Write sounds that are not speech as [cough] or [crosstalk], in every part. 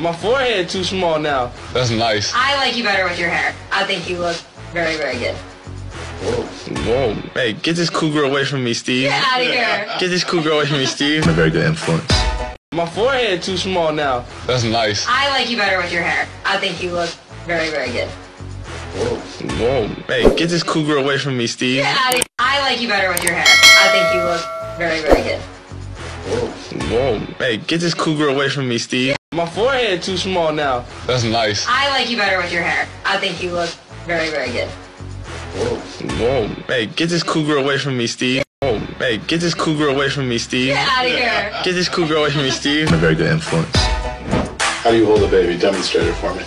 My forehead too small now. That's nice. I like you better with your hair. I think you look very, very good. Whoa. Whoa. Hey, get this cougar away from me, Steve. Get out of here. Get this cougar away from me, Steve. A very good influence. My forehead too small now. That's nice. I like you better with your hair. I think you look very, very good. Whoa. Whoa. Hey, get this cougar away from me, Steve. Get out of here. I like you better with your hair. I think you look very, very good. Whoa. Hey, get this cougar away from me, Steve. My forehead too small now. That's nice. I like you better with your hair. I think you look very, very good. Whoa. Whoa. Hey, get this cougar away from me, Steve. Whoa. Hey, get this cougar away from me, Steve. Get out of here. Get this cougar away from me, Steve. A very good influence. How do you hold a baby? Demonstrate it for me.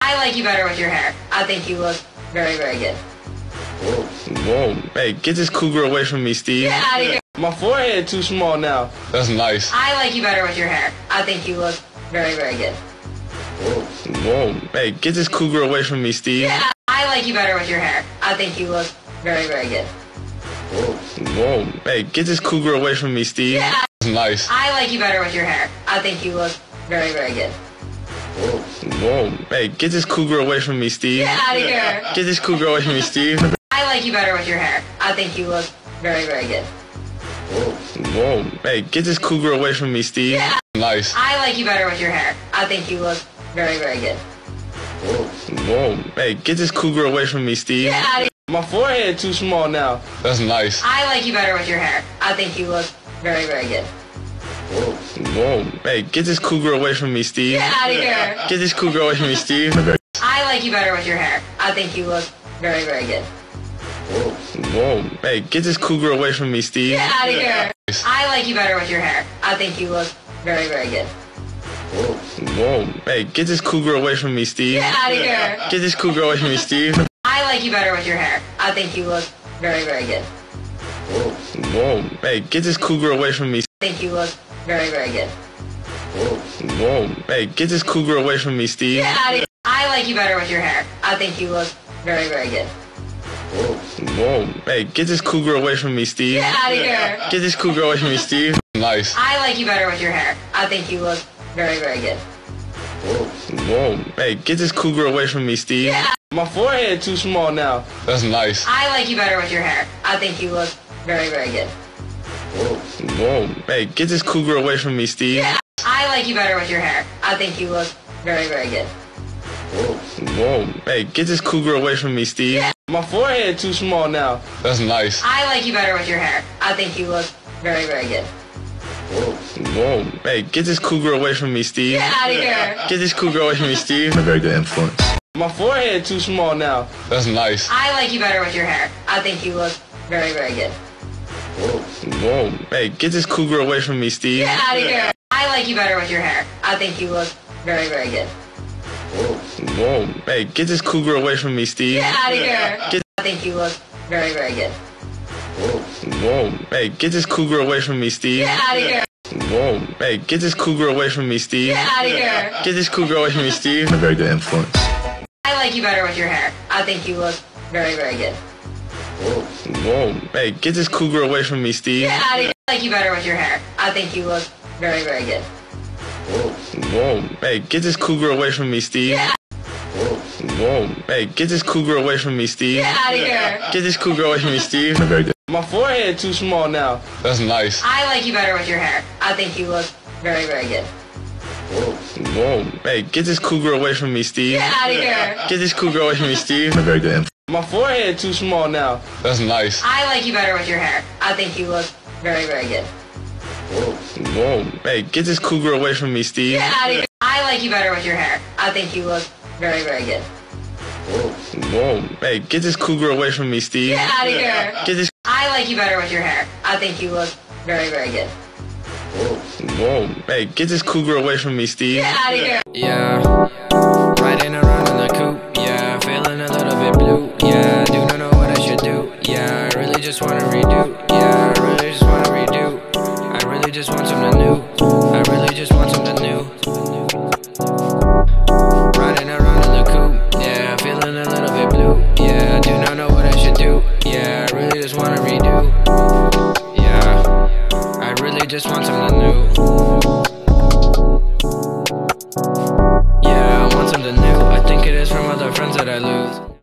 I like you better with your hair. I think you look very, very good. Whoa. Whoa. Hey, get this cougar away from me, Steve. Get out of here. My forehead too small now. That's nice. I like you better with your hair. I think you look very, very good. Whoa. Hey, get this cougar away from me, Steve. Out- I like you better with your hair. I think you look very, very good. Whoa. Hey, get this cougar away from me, Steve. Out- That's nice. I like you better with your hair. I think you look very, very good. Whoa. Hey, get this cougar away from me, Steve. Get out of here. Get this cougar away from me, Steve. [laughs] I like you better with your hair. I think you look very, very good. Whoa. Hey, get this cougar away from me, Steve. Out- Nice. I like you better with your hair. I think you look very, very good. Whoa. Whoa. Hey, get this cougar away from me, Steve. Get out of here. My forehead too small now. That's nice. I like you better with your hair. I think you look very, very good. Whoa. Whoa. Hey, get this cougar away from me, Steve. Get out of here. Get this cougar away from me, Steve. [laughs] I like you better with your hair. I think you look very, very good. Whoa. Hey, get this cougar away from me, Steve. Get out of here. I like you better with your hair. I think you look very, very good. Whoa. Hey, get this cougar away from me, Steve. Get out of here. [laughs] Get this cougar away from me, Steve. I like you better with your hair. I think you look very, very good. Whoa. Hey, get this cougar away from me. I think you look very, very good. Whoa. Hey, get this cougar away from me, Steve. Get out of here. I like you better with your hair. I think you look very, very good. Whoa. Hey, get this cougar away from me, Steve. Get out of here. Get this cougar away from me, Steve. Nice. I like you better with your hair. I think you look very, very good. Whoa. Whoa. Hey, get this cougar away from me, Steve. Get out- My forehead too small now. That's nice. I like you better with your hair. I think you look very, very good. Whoa. Whoa. Hey, get this cougar away from me, Steve. Get out- I like you better with your hair. I think you look very, very good. Whoa. Hey, get this cougar away from me, Steve. My forehead too small now. That's nice. I like you better with your hair. I think you look very, very good. Whoa. Hey, get this cougar away from me, Steve. Get out of here. Get this cougar away from me, Steve. A very good influence. My forehead too small now. That's nice. I like you better with your hair. I think you look very, very good. Whoa. Hey, get this cougar away from me, Steve. Get out of here. I like you better with your hair. I think you look very, very good. Whoa. Hey, get this cougar away from me, Steve. Get out of here. Get- I think you look very, very good. Whoa. Hey, get this cougar away from me, Steve. Get out of here. Whoa. Hey, get this cougar away from me, Steve. Get out of here. Get this cougar away from me, Steve. A very good influence. I like you better with your hair. I think you look very, very good. Whoa. Hey, get this cougar away from me, Steve. Get out of here. I like you better with your hair. I think you look very, very good. Whoa. Hey, get this cougar away from me, Steve. Get Whoa. Hey, get this cougar away from me, Steve. Get out of here. Get this cougar away from me, Steve. A [laughs] very good. My forehead too small now. That's nice. I like you better with your hair. I think you look very, very good. Whoa. Hey, get this cougar away from me, Steve. Get out of here. Get this cougar away from me, Steve. A very good. My forehead too small now. That's nice. I like you better with your hair. I think you look very, very good. Whoa. Hey, get this cougar away from me, Steve. Get out of here. I like you better with your hair. I think you look very, very good. Whoa. Hey, get this cougar away from me, Steve. Get out of here. Get this. I like you better with your hair. I think you look very, very good. Whoa. Hey, get this cougar away from me, Steve. Get out of here. Yeah, riding around in the coupe. Yeah, feeling a little bit blue. Yeah, do not know what I should do. Yeah, I really just wanna redo. Yeah, just want something new.